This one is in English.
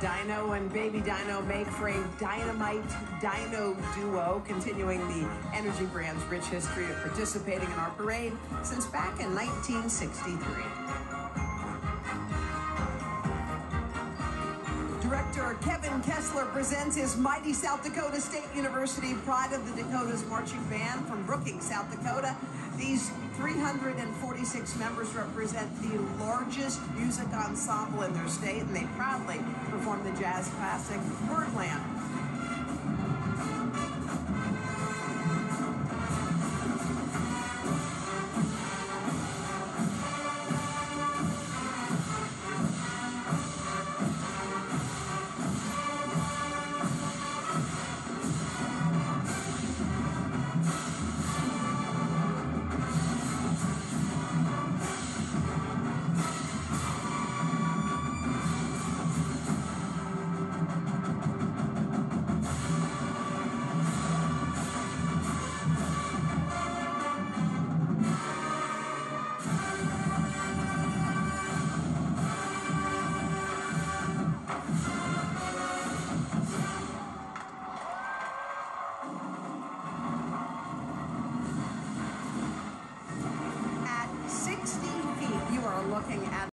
Dino and Baby Dino make for a dynamite dino duo, continuing the Energy brand's rich history of participating in our parade since back in 1963. Director Kevin Kessler presents his mighty South Dakota State University Pride of the Dakotas marching band from Brookings, South Dakota. These 346 members represent the largest music ensemble in their state, and they proudly jazz classic Birdland. Looking at